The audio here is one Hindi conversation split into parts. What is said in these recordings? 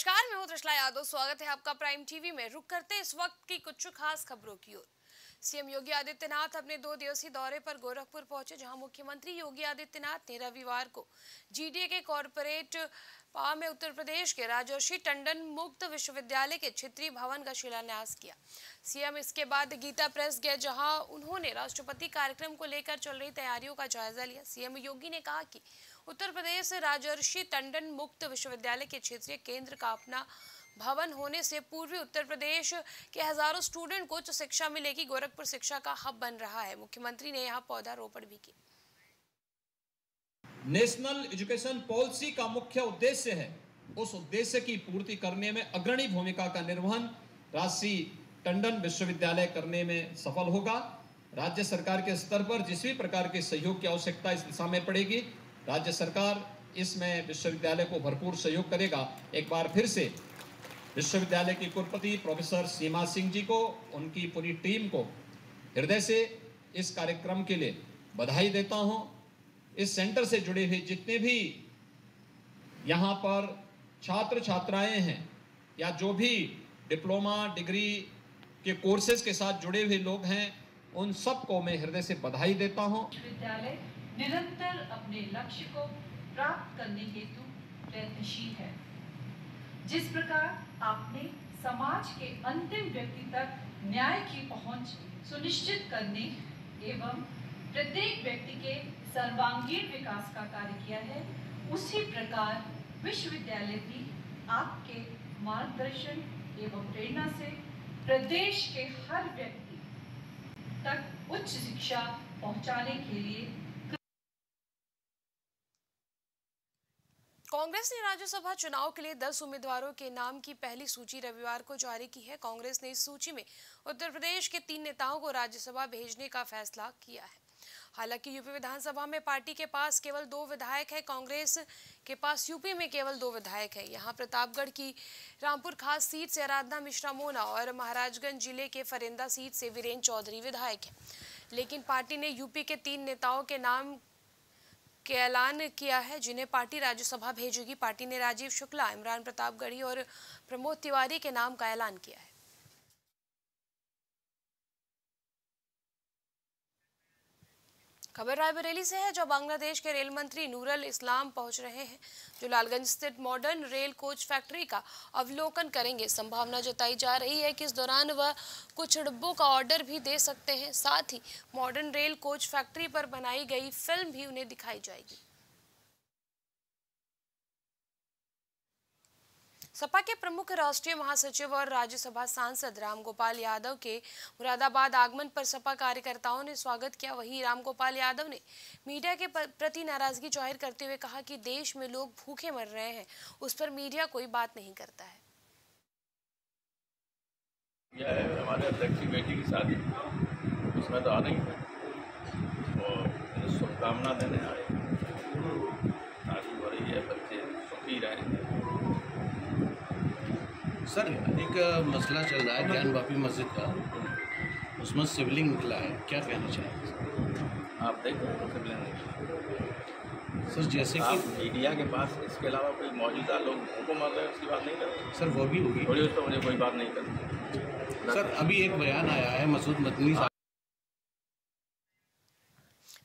त्रिशला यादव। स्वागत है आपका प्राइम टीवी में। रुक करते इस वक्त की कुछ खास खबरों की ओर। सीएम योगी आदित्यनाथ अपने दो दिवसीय दौरे पर गोरखपुर पहुँचे, जहाँ मुख्यमंत्री योगी आदित्यनाथ ने रविवार को जीडीए के कॉरपोरेट पा में उत्तर प्रदेश के राजर्षि टंडन मुक्त विश्वविद्यालय के क्षेत्रीय भवन का शिलान्यास किया। सीएम इसके बाद गीता प्रेस गए, जहाँ उन्होंने राष्ट्रपति कार्यक्रम को लेकर चल रही तैयारियों का जायजा लिया। सीएम योगी ने कहा कि उत्तर प्रदेश राजर्षि टंडन मुक्त विश्वविद्यालय के क्षेत्रीय केंद्र का अपना भवन होने से पूर्वी उत्तर प्रदेश के हज़ारों स्टूडेंट को उच्च शिक्षा मिलेगी। गोरखपुर शिक्षा का हब बन रहा है। मुख्यमंत्री ने यहाँ पौधारोपण भी किया। नेशनल एजुकेशन पॉलिसी का मुख्य उद्देश्य है उस उद्देश्य की पूर्ति करने में अग्रणी भूमिका का निर्वहन। राशि टंडन विश्वविद्यालय करने में सफल होगा। राज्य सरकार के स्तर पर जिस भी प्रकार के सहयोग की आवश्यकता इस दिशा में पड़ेगी राज्य सरकार इसमें विश्वविद्यालय को भरपूर सहयोग करेगा। एक बार फिर से विश्वविद्यालय की कुलपति प्रोफेसर सीमा सिंह जी को, उनकी पूरी टीम को हृदय से इस कार्यक्रम के लिए बधाई देता हूँ। इस सेंटर से जुड़े हुए जितने भी यहाँ पर छात्र छात्राएँ हैं या जो भी डिप्लोमा, डिग्री के कोर्सेज के साथ जुड़े हुए लोग हैं, उन सबको मैं हृदय से बधाई देता हूँ। निरंतर अपने लक्ष्य को प्राप्त करने हेतु प्रयत्नशील है। जिस प्रकार आपने समाज के अंतिम व्यक्ति तक न्याय की पहुँच सुनिश्चित करने एवं प्रत्येक व्यक्ति के सर्वांगीण विकास का कार्य किया है, उसी प्रकार विश्वविद्यालय भी आपके मार्गदर्शन एवं प्रेरणा से प्रदेश के हर व्यक्ति तक उच्च शिक्षा पहुँचाने के लिए कांग्रेस ने राज्यसभा चुनाव के लिए 10 उम्मीदवारों के नाम की पहली सूची रविवार को जारी की है। कांग्रेस ने इस सूची में उत्तर प्रदेश के तीन नेताओं को राज्यसभा भेजने का फैसला किया है। हालाँकि यूपी विधानसभा में पार्टी के पास केवल दो विधायक है, कांग्रेस के पास यूपी में केवल दो विधायक है। यहाँ प्रतापगढ़ की रामपुर खास सीट से आराधना मिश्रा मोना और महाराजगंज ज़िले के फरेंदा सीट से वीरेंद्र चौधरी विधायक है। लेकिन पार्टी ने यूपी के तीन नेताओं के नाम के ऐलान किया है, जिन्हें पार्टी राज्यसभा भेजेगी। पार्टी ने राजीव शुक्ला, इमरान प्रताप गढ़ी और प्रमोद तिवारी के नाम का ऐलान किया है। खबर रायबरेली से है जो बांग्लादेश के रेल मंत्री नूरल इस्लाम पहुँच रहे हैं, जो लालगंज स्थित मॉडर्न रेल कोच फैक्ट्री का अवलोकन करेंगे। संभावना जताई जा रही है कि इस दौरान वह कुछ डिब्बों का ऑर्डर भी दे सकते हैं, साथ ही मॉडर्न रेल कोच फैक्ट्री पर बनाई गई फ़िल्म भी उन्हें दिखाई जाएगी। सपा के प्रमुख राष्ट्रीय महासचिव और राज्यसभा सांसद रामगोपाल यादव के मुरादाबाद आगमन पर सपा कार्यकर्ताओं ने स्वागत किया। वहीं रामगोपाल यादव ने मीडिया के प्रति नाराज़गी ज़ाहिर करते हुए कहा कि देश में लोग भूखे मर रहे हैं, उस पर मीडिया कोई बात नहीं करता है। हमारे अध्यक्ष बेटी की शादी। उसमें तो ही शुभकामना देने आए हो। है बच्चे सुखी रहे सर एक मसला चल रहा है ज्ञान बापी मस्जिद का। उसमें सिवलिंग निकला है क्या कहना चाहिए आप देखो शिवलिंग सर जैसे कि मीडिया के पास इसके अलावा कोई मौजूदा लोग को मर रहे हैं उसकी बात नहीं करते? सर वो भी होगी। उस पर मुझे कोई बात नहीं करती सर अभी एक बयान आया है मसूद मदनी साहब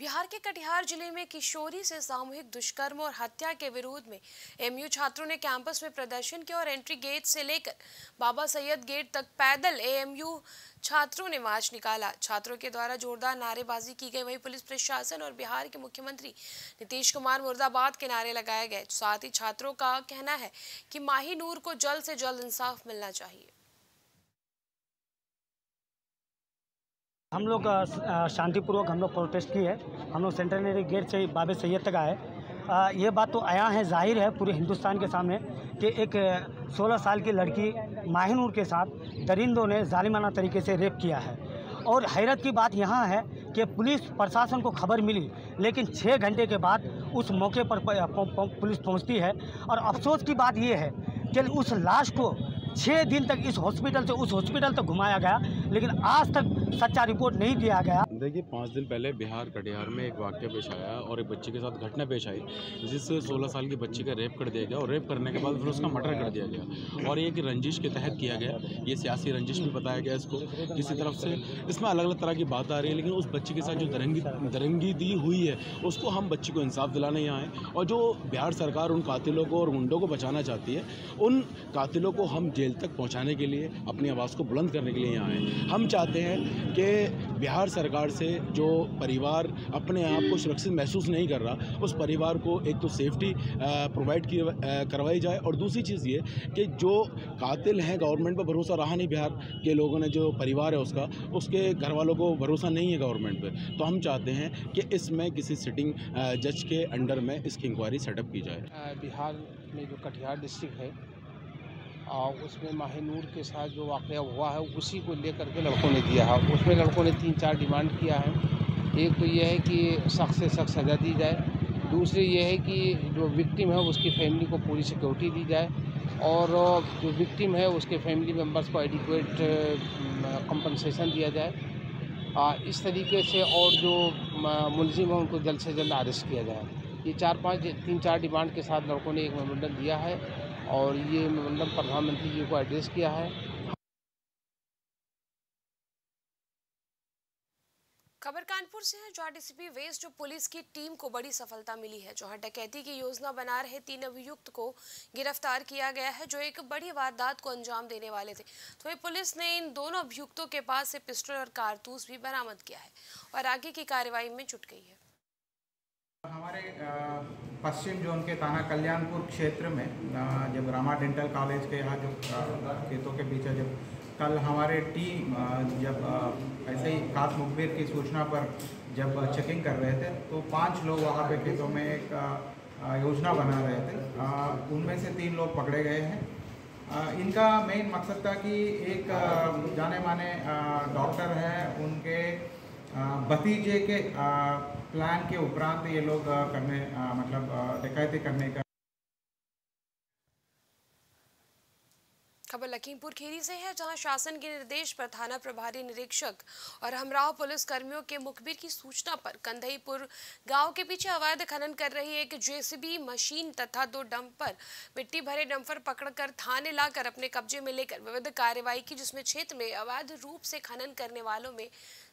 बिहार के कटिहार ज़िले में किशोरी से सामूहिक दुष्कर्म और हत्या के विरोध में एमयू छात्रों ने कैंपस में प्रदर्शन किया और एंट्री गेट से लेकर बाबा सैयद गेट तक पैदल एएमयू छात्रों ने मार्च निकाला। छात्रों के द्वारा जोरदार नारेबाजी की गई। वहीं पुलिस प्रशासन और बिहार के मुख्यमंत्री नीतीश कुमार मुर्दाबाद के नारे लगाए गए। साथ ही छात्रों का कहना है कि माही नूर को जल्द से जल्द इंसाफ मिलना चाहिए। हम लोग शांतिपूर्वक हम लोग प्रोटेस्ट किए हम लोग सेंट्रल गेट से बाबे सैयद तक आए। ये बात तो आया है, ज़ाहिर है पूरे हिंदुस्तान के सामने कि एक 16 साल की लड़की माहिनूर के साथ दरिंदों ने जालिमाना तरीके से रेप किया है। और हैरत की बात यहाँ है कि पुलिस प्रशासन को खबर मिली, लेकिन छः घंटे के बाद उस मौके पर पुलिस पहुँचती है। और अफसोस की बात ये है कि उस लाश को छः दिन तक इस हॉस्पिटल से, उस हॉस्पिटल तक घुमाया गया, लेकिन आज तक सच्चा रिपोर्ट नहीं दिया गया। देखिए, पाँच दिन पहले बिहार कटिहार में एक वाक्य पेश आया और एक बच्ची के साथ घटना पेश आई जिससे 16 साल की बच्ची का रेप कर दिया गया और रेप करने के बाद फिर उसका मर्डर कर दिया गया। और ये एक रंजिश के तहत किया गया, ये सियासी रंजिश भी बताया गया इसको, किसी तरफ़ से। इसमें अलग अलग तरह की बात आ रही है, लेकिन उस बच्ची के साथ जो दरंगी दरंगी दी हुई है, उसको हम बच्ची को इंसाफ दिलाने यहाँ आए और जो बिहार सरकार उन कातिलों को और गुंडों को बचाना चाहती है, उन कातिलों को हम जेल तक पहुँचाने के लिए, अपनी आवाज़ को बुलंद करने के लिए यहाँ आए हम चाहते हैं कि बिहार सरकार से जो परिवार अपने आप को सुरक्षित महसूस नहीं कर रहा, उस परिवार को एक तो सेफ्टी प्रोवाइड की करवाई जाए और दूसरी चीज़ ये कि जो कातिल हैं गवर्नमेंट पर भरोसा रहा नहीं बिहार के लोगों ने, जो परिवार है उसका, उसके घर वालों को भरोसा नहीं है गवर्नमेंट पर तो हम चाहते हैं कि इसमें किसी सिटिंग जज के अंडर में इसकी इंक्वायरी सेटअप की जाए। बिहार में जो कटिहार डिस्ट्रिक्ट है और उसमें माहिनूर के साथ जो वाक़ हुआ है उसी को लेकर के लड़कों ने दिया है। उसमें लड़कों ने तीन चार डिमांड किया है। एक तो यह है कि सख्त से सख्त सज़ा दी जाए। दूसरी ये है कि जो विक्टिम है उसकी फैमिली को पूरी सिक्योरिटी दी जाए। और जो विक्टिम है उसके फैमिली मेंबर्स को एडिक्वेट कंपनसेशन दिया जाए। आ, इस तरीके से और जो मुलजिम है उनको जल्द से जल्द अरेस्ट किया जाए। ये चार पाँच तीन चार डिमांड के साथ लड़कों ने एक मेमोरेंडम दिया है। और ये मेमोरेंडम प्रधानमंत्री जी को एड्रेस किया है। खबर कानपुर से है, जहाँ डीसीपी वेस्ट पुलिस की टीम को बड़ी सफलता मिली है, जहाँ डकैती की योजना बना रहे तीन अभियुक्त को गिरफ़्तार किया गया है, जो एक बड़ी वारदात को अंजाम देने वाले थे। तो पुलिस ने इन दोनों अभियुक्तों के पास से पिस्टल और कारतूस भी बरामद किया है और आगे की कार्रवाई में जुट गई है। हमारे पश्चिम जोन के थाना कल्याणपुर क्षेत्र में जब रामा डेंटल कॉलेज के यहाँ जो खेतों के पीछे जब, कल हमारे टीम जब ऐसे ही खास मुखबिर की सूचना पर जब चेकिंग कर रहे थे तो पाँच लोग वहाँ पे खेतों में एक योजना बना रहे थे। उनमें से तीन लोग पकड़े गए हैं। इनका मेन मकसद था कि एक जाने माने डॉक्टर है, उनके भतीजे के प्लान के उपरांत ये लोग करने मतलब डकैती करने का खबर लखीमपुर खीरी से है, जहाँ शासन के निर्देश पर थाना प्रभारी निरीक्षक और हमराव पुलिस कर्मियों के मुखबिर की सूचना पर कंधईपुर गाँव के पीछे अवैध खनन कर रही एक जेसीबी मशीन तथा दो डंपर मिट्टी भरे डंपर पकड़कर थाने लाकर अपने कब्जे में लेकर विविध कार्रवाई की, जिसमें क्षेत्र में अवैध रूप से खनन करने वालों में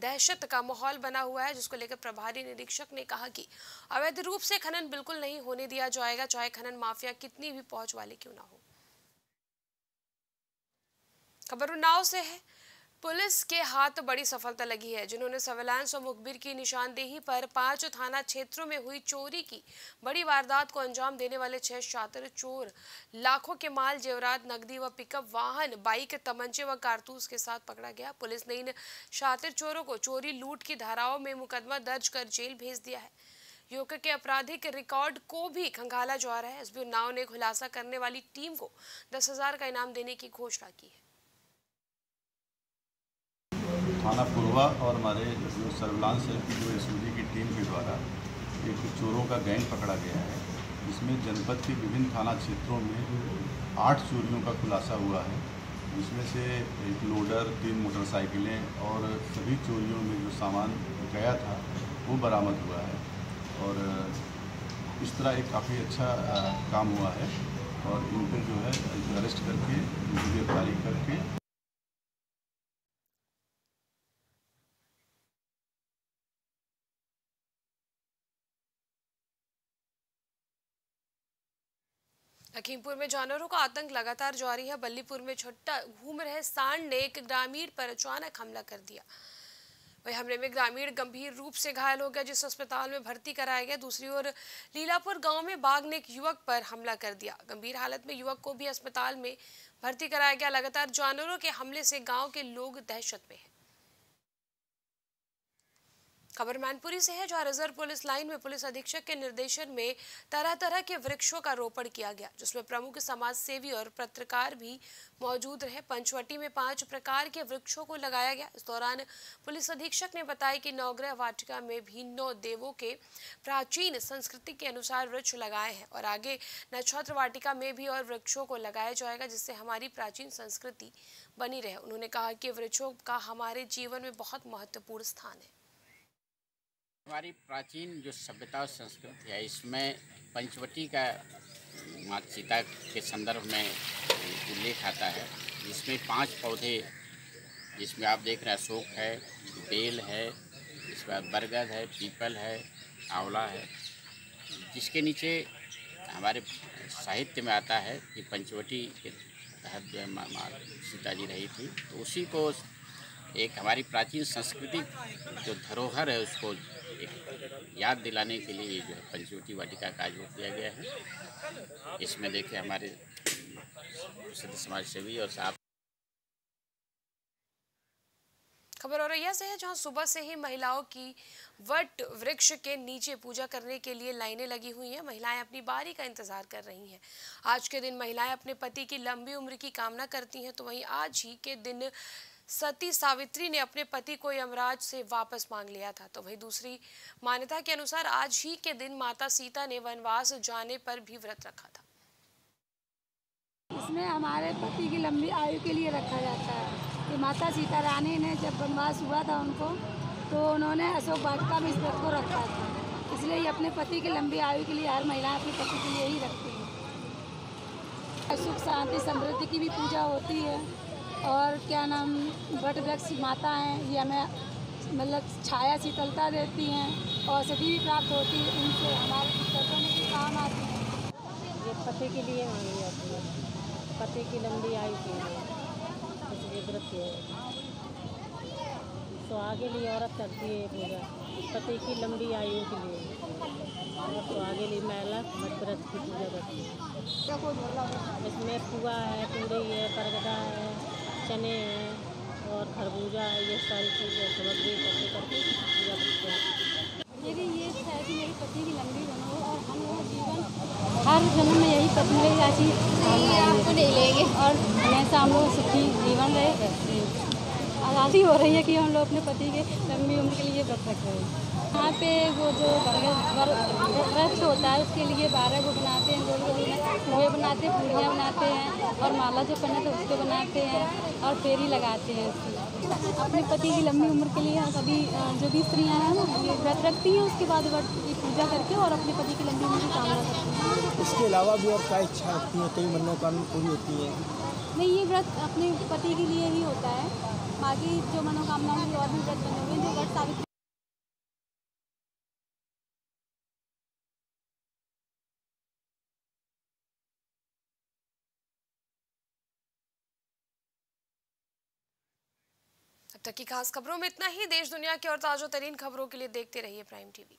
दहशत का माहौल बना हुआ है, जिसको लेकर प्रभारी निरीक्षक ने कहा कि अवैध रूप से खनन बिल्कुल नहीं होने दिया जाएगा, चाहे खनन माफिया कितनी भी पहुँच वाली क्यों ना हो। खबर उन्नाव से है। पुलिस के हाथ बड़ी सफलता लगी है। जिन्होंने सर्वेलांस और मुखबिर की निशानदेही पर पाँच थाना क्षेत्रों में हुई चोरी की। बड़ी वारदात को अंजाम देने वाले छह शातिर चोर, लाखों के माल, जेवरात, नकदी व पिकअप वाहन, बाइक, तमंचे व कारतूस के साथ पकड़ा गया। पुलिस ने इन शातिर चोरों को चोरी लूट की धाराओं में मुकदमा दर्ज कर जेल भेज दिया है। युवक के आपराधिक रिकॉर्ड को भी खंगाला जा रहा है। एसबी उन्नाव ने खुलासा करने वाली टीम को दस हज़ार का इनाम देने की घोषणा की है। थाना पुरवा और हमारे जो सर्विलांस सेल की जो एस की टीम के द्वारा एक चोरों का गैंग पकड़ा गया है, जिसमें जनपद के विभिन्न थाना क्षेत्रों में आठ चोरियों का खुलासा हुआ है। जिसमें से एक लोडर, तीन मोटरसाइकिलें और सभी चोरियों में जो सामान गया था, वो बरामद हुआ है। और इस तरह एक काफ़ी अच्छा काम हुआ है और इनको जो है, अरेस्ट करके गिरफ्तारी करके लखीमपुर में जानवरों का आतंक लगातार जारी है। बल्लीपुर में छुट्टा घूम रहे सांड ने एक ग्रामीण पर अचानक हमला कर दिया। वही हमले में ग्रामीण गंभीर रूप से घायल हो गया, जिस अस्पताल में भर्ती कराया गया। दूसरी ओर, लीलापुर गाँव में बाघ ने एक युवक पर हमला कर दिया। गंभीर हालत में युवक को भी अस्पताल में भर्ती कराया गया। लगातार जानवरों के हमले से गाँव के लोग दहशत में हैं। खबर मैनपुरी से है, जहाँ रिज़र्व पुलिस लाइन में पुलिस अधीक्षक के निर्देशन में तरह तरह के वृक्षों का रोपण किया गया, जिसमें प्रमुख समाज सेवी और पत्रकार भी मौजूद रहे। पंचवटी में पाँच प्रकार के वृक्षों को लगाया गया। इस दौरान पुलिस अधीक्षक ने बताया कि नवग्रह वाटिका में भी नौ देवों के प्राचीन संस्कृति के अनुसार वृक्ष लगाए हैं और आगे नक्षत्र वाटिका में भी और वृक्षों को लगाया जाएगा, जिससे हमारी प्राचीन संस्कृति बनी रहे। उन्होंने कहा कि वृक्षों का हमारे जीवन में बहुत महत्वपूर्ण स्थान है। हमारी प्राचीन जो सभ्यता और संस्कृति है, इसमें पंचवटी का माँ सीता के संदर्भ में उल्लेख आता है। जिसमें पाँच पौधे, जिसमें आप देख रहे हैं, अशोक है, बेल है इसके बाद बरगद है, पीपल है, आंवला है। जिसके नीचे हमारे साहित्य में आता है कि पंचवटी के तहत जो है सीता जी रही थी तो उसी को एक हमारी प्राचीन संस्कृति, जो धरोहर है, उसको याद दिलाने के लिए जो है पंचवटी वाटिका का आयोजन किया गया है। इसमें देखे हमारे सिद्ध समाज सेवी और साहब। खबर औरैया से है, जहाँ सुबह से ही महिलाओं की वट वृक्ष के नीचे पूजा करने के लिए लाइनें लगी हुई हैं। महिलाएँ अपनी बारी का इंतज़ार कर रही हैं। आज के दिन महिलाएँ अपने पति की लंबी उम्र की कामना करती हैं तो वहीं आज ही के दिन सती सावित्री ने अपने पति को यमराज से वापस मांग लिया था। तो वही दूसरी मान्यता के अनुसार आज ही के दिन माता सीता ने वनवास जाने पर भी व्रत रखा था। इसमें हमारे पति की लंबी आयु के लिए रखा जाता है। कि माता सीता रानी ने जब वनवास हुआ था उनको तो उन्होंने अशोक वाटिका में इस व्रत को रखा था। इसलिए अपने पति की लंबी आयु के लिए हर महिला अपने पति के लिए ही रखती है। सुख, शांति, समृद्धि की भी पूजा होती है। और क्या नाम वट वृक्ष माता हैं, ये हमें मतलब छाया शीतलता देती हैं औषधि भी प्राप्त होती है उनसे हमारे में भी काम आती है। ये पति के लिए मांगी जाती है। पति की लंबी आयु के लिए। व्रत तो आगे लिए औरत करती है पूजा। पति की लंबी आयु के लिए। और तो आगे लिए महिला मट व्रत की पूजा करती है। इसमें पुआ है पूड़ी है, परगदा है। चने हैं और खरबूजा है ये सारी चीज़ें सामग्री इकट्ठी करके पूजा करते हैं। ये ये कि मेरी पति की लंबी बनो और हम लोग जीवन हर जन्म में यही पत्नी रही ऐसी आपको नहीं लेंगे। और हमेशा हम लोग सुखी जीवन रहे आज़ादी हो रही है कि हम लोग अपने पति के लंबी उम्र के लिए व्रत रख रहे हैं। यहाँ पे वो जो वृक्ष होता है उसके लिए बारह को बनाते हैं गोल हुए बनाते हैं पूड़ियाँ बनाते हैं और माला जो करना था उसको बनाते हैं और फेरी लगाते हैं उसकी। अपने पति की लंबी उम्र के लिए हम सभी जो भी स्त्रियाँ हैं ये व्रत रखती हैं उसके बाद व्रत की पूजा करके और अपने पति की लंबी उम्र की कामना करती हैं। इसके अलावा भी और क्या इच्छा रखती हैं कई मनोकामना पूरी होती है? नहीं ये व्रत अपने पति के लिए ही होता है। बाकी जो मनोकामना होंगी और भी व्रत बने हुए जो व्रत सावित्री तक की खास खबरों में इतना ही। देश, दुनिया की और ताज़ा तरीन खबरों के लिए देखते रहिए प्राइम टीवी